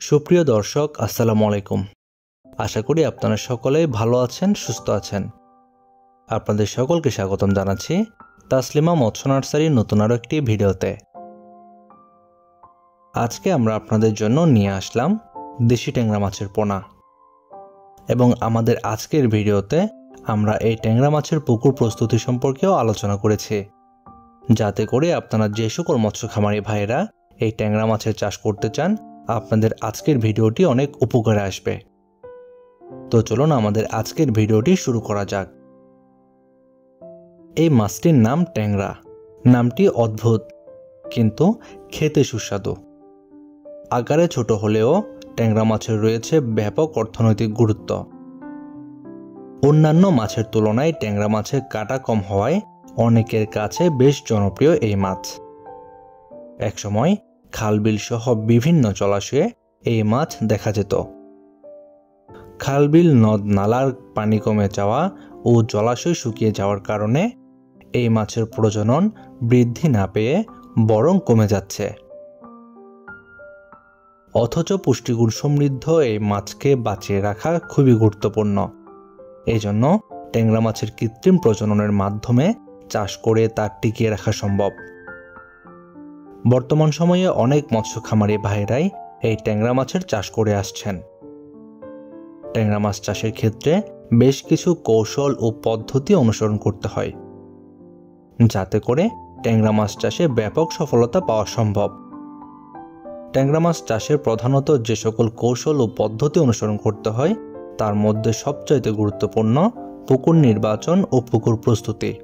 সুপ্রিয় দর্শক, আসসালামু আলাইকুম। আশা করি আপনারা সকলেই ভালো আছেন, সুস্থ আছেন। আপনাদের সকলকে স্বাগতম জানাচ্ছি তাসলিমা মৎস্য নার্সারির নতুন আরও একটি ভিডিওতে। আজকে আমরা আপনাদের জন্য নিয়ে আসলাম দেশি ট্যাংরা মাছের পোনা। এবং আমাদের আজকের ভিডিওতে আমরা এই ট্যাংরা মাছের পুকুর প্রস্তুতি সম্পর্কেও আলোচনা করেছি। যাতে করে আপনারা যে সকল মৎস্য খামারি ভাইয়েরা এই ট্যাংরা মাছের চাষ করতে চান আপনাদের আজকের ভিডিওটি অনেক উপকারে আসবে। তো চলুন আমাদের আজকের ভিডিওটি শুরু করা যাক। এই মাছটির নাম ট্যাংরা। নামটি অদ্ভুত, কিন্তু খেতে সুস্বাদু। আকারে ছোট হলেও ট্যাংরা মাছের রয়েছে ব্যাপক অর্থনৈতিক গুরুত্ব। অন্যান্য মাছের তুলনায় ট্যাংরা মাছের কাটা কম হওয়ায় অনেকের কাছে বেশ জনপ্রিয় এই মাছ। একসময় খালবিল সহ বিভিন্ন জলাশয়ে এই মাছ দেখা যেত। খালবিল নদ নালার পানি কমে যাওয়া ও জলাশয় শুকিয়ে যাওয়ার কারণে এই মাছের প্রজনন বৃদ্ধি না পেয়ে বরং কমে যাচ্ছে। অথচ পুষ্টিগুণ সমৃদ্ধ এই মাছকে বাঁচিয়ে রাখা খুবই গুরুত্বপূর্ণ। এই জন্য ট্যাংরা মাছের কৃত্রিম প্রজননের মাধ্যমে চাষ করে তা টিকিয়ে রাখা সম্ভব। বর্তমান সময়ে অনেক মৎস্য খামারি ভাইরাই এই ট্যাংরা মাছের চাষ করে আসছেন। ট্যাংরা মাছ চাষের ক্ষেত্রে বেশ কিছু কৌশল ও পদ্ধতি অনুসরণ করতে হয়। যাতে করে ট্যাংরা মাছ চাষে ব্যাপক সফলতা পাওয়া সম্ভব। ট্যাংরা মাছ চাষের প্রধানত যে সকল কৌশল ও পদ্ধতি অনুসরণ করতে হয়, তার মধ্যে সবচাইতে গুরুত্বপূর্ণ পুকুর নির্বাচন ও পুকুর প্রস্তুতি।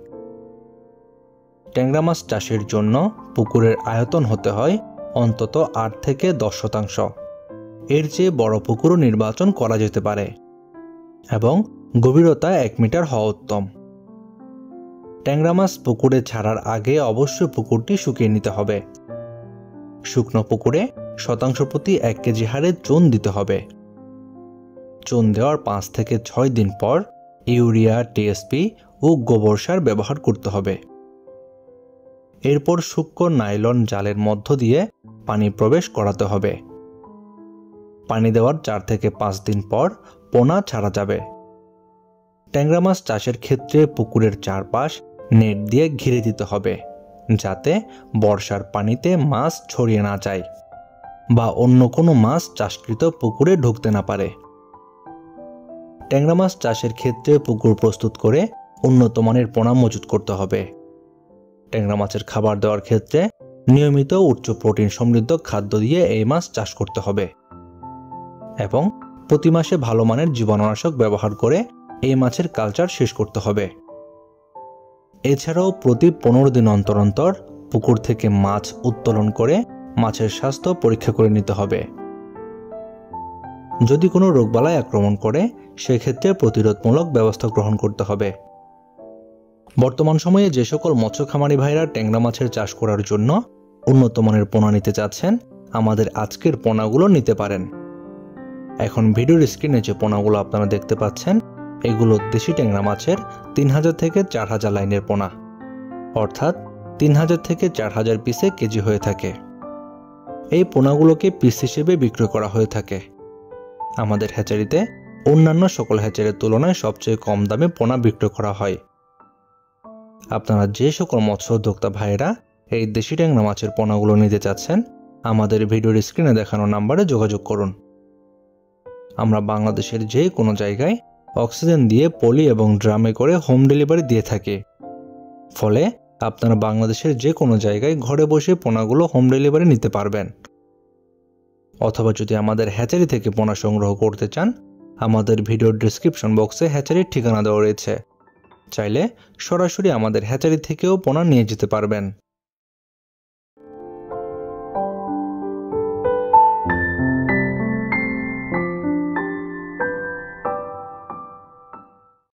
ট্যাংরা মাছ চাষের জন্য পুকুরের আয়তন হতে হয় অন্তত আট থেকে দশ শতাংশ। এর চেয়ে বড় পুকুরও নির্বাচন করা যেতে পারে এবং গভীরতা এক মিটার হওয়া উত্তম। ট্যাংরা মাছ পুকুরে ছাড়ার আগে অবশ্যই পুকুরটি শুকিয়ে নিতে হবে। শুকনো পুকুরে শতাংশ প্রতি এক কেজি হারে চুন দিতে হবে। চুন দেওয়ার পাঁচ থেকে ছয় দিন পর ইউরিয়া, টিএসপি ও গোবর সার ব্যবহার করতে হবে। এরপর সূক্ষ্ম নাইলন জালের মধ্য দিয়ে পানি প্রবেশ করাতে হবে। পানি দেওয়ার চার থেকে পাঁচ দিন পর পোনা ছাড়া যাবে। ট্যাংরা মাছ চাষের ক্ষেত্রে পুকুরের চারপাশ নেট দিয়ে ঘিরে দিতে হবে, যাতে বর্ষার পানিতে মাছ ছড়িয়ে না যায় বা অন্য কোনো মাছ চাষকৃত পুকুরে ঢুকতে না পারে। ট্যাংরা মাছ চাষের ক্ষেত্রে পুকুর প্রস্তুত করে উন্নত মানের পোনা মজুত করতে হবে। ট্যাংরা মাছের খাবার দেওয়ার ক্ষেত্রে নিয়মিত উচ্চ প্রোটিন সমৃদ্ধ খাদ্য দিয়ে এই মাছ চাষ করতে হবে। এবং প্রতি মাসে ভালো মানের জীবাণুনাশক ব্যবহার করে এই মাছের কালচার শেষ করতে হবে। এছাড়াও প্রতি পনেরো দিন অন্তর অন্তর পুকুর থেকে মাছ উত্তোলন করে মাছের স্বাস্থ্য পরীক্ষা করে নিতে হবে। যদি কোনো রোগবালাই আক্রমণ করে, সেক্ষেত্রে প্রতিরোধমূলক ব্যবস্থা গ্রহণ করতে হবে। বর্তমান সময়ে যে সকল মৎস্য খামারি ভাইরা ট্যাংরা মাছের চাষ করার জন্য উন্নত মানের পোনা নিতে চাচ্ছেন, আমাদের আজকের পোনাগুলো নিতে পারেন। এখন ভিডিওর স্ক্রিনে যে পোনাগুলো আপনারা দেখতে পাচ্ছেন, এগুলো দেশি ট্যাংরা মাছের তিন হাজার থেকে চার হাজার লাইনের পোনা। অর্থাৎ তিন হাজার থেকে চার হাজার পিসে কেজি হয়ে থাকে। এই পোনাগুলোকে পিস হিসেবে বিক্রয় করা হয়ে থাকে। আমাদের হ্যাচারিতে অন্যান্য সকল হ্যাচারির তুলনায় সবচেয়ে কম দামে পোনা বিক্রয় করা হয়। আপনারা যে সকল মৎস্য উদ্যোক্তা ভাইয়েরা এই দেশি ট্যাংরা মাছের পোনাগুলো নিতে চাচ্ছেন, আমাদের ভিডিওর স্ক্রিনে দেখানো নাম্বারে যোগাযোগ করুন। আমরা বাংলাদেশের যে কোনো জায়গায় অক্সিজেন দিয়ে পলি এবং ড্রামে করে হোম ডেলিভারি দিয়ে থাকি। ফলে আপনারা বাংলাদেশের যে কোনো জায়গায় ঘরে বসে পোনাগুলো হোম ডেলিভারি নিতে পারবেন। অথবা যদি আমাদের হ্যাচারি থেকে পোনা সংগ্রহ করতে চান, আমাদের ভিডিওর ডিসক্রিপশন বক্সে হ্যাচারির ঠিকানা দেওয়া রয়েছে। চাইলে সরাসরি আমাদের হ্যাচারি থেকেও পোনা নিয়ে যেতে পারবেন।